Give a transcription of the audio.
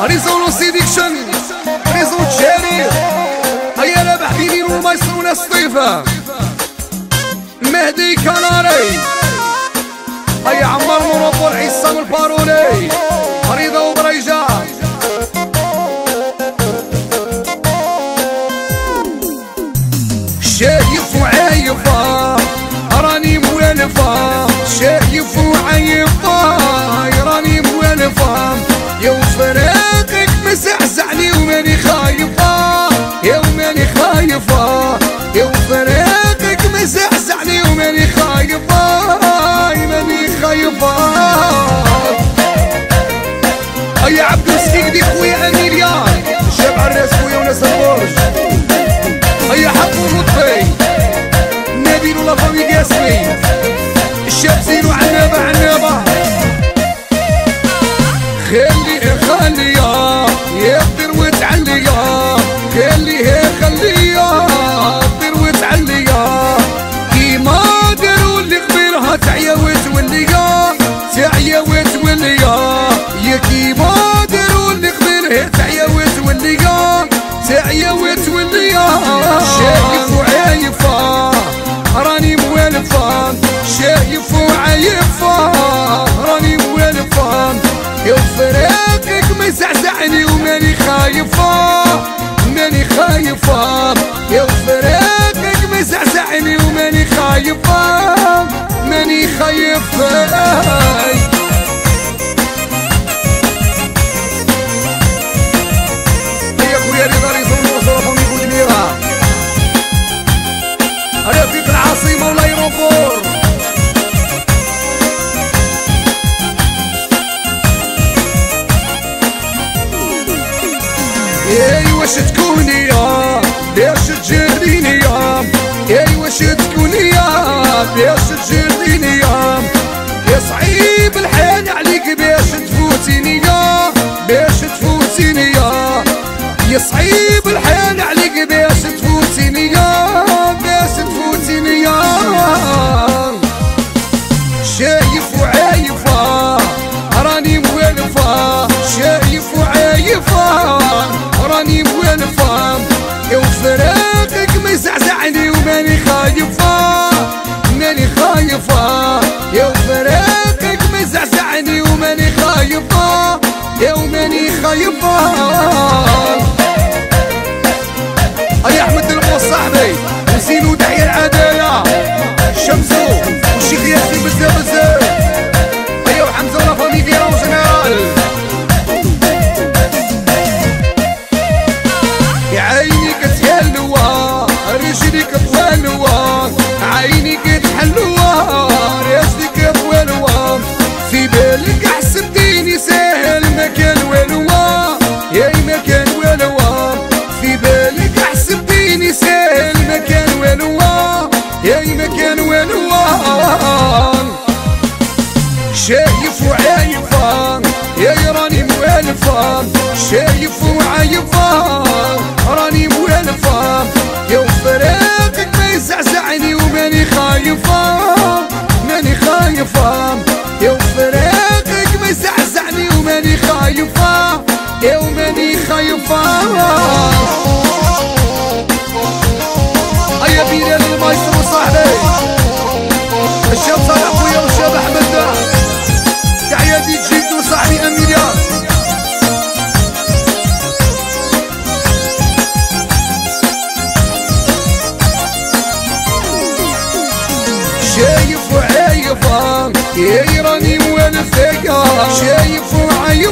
ريزون سيديكشن ريزون تشاري هيا لا بحكيني وما يصرونا سطيفة مهدي كناري هيا عمر مربور عصام البارولي فريدة وبريجة تعيا وتوليا. شايف وعايفة راني موالفة شايف وعايفة راني موالفة يا فراقك مزعزعني وماني خايفة ماني خايفة. يا فراقك مزعزعني وماني خايفة ماني خايفة. اي واش تكوني يا ليش تجريني يا اي واش تكوني يا ليش تجريني خايفة ماني خايفة. يا وفراقك مزعزعني وماني خايفة. يا وماني خايفة. يا أحمد الموس صاحبي نسين وداعي العدالة. شمسو والشيخ ياسين بزاف بزاف. ايوا حمزة ولا فامي فيها وجنرال يا عيني كتهلوا رجلي كطوالوا شايف وعايفة يا راني موالفة شايف وعايفة راني وماني خايفة. هيا بلال المايسترو صاحبي. الشاب صالح خويا والشاب أحمد. ده تحيا دي جيتو صاحبي أميليا. شايف وعايفة يا راني موالفة شايف وعايفة.